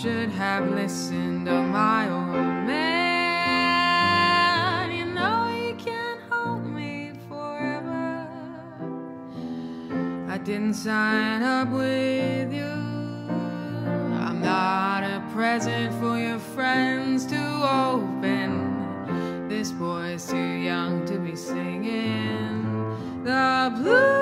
Should have listened to my old man. You know you can't hold me forever. I didn't sign up with you. I'm not a present for your friends to open. This boy's too young to be singing the blues.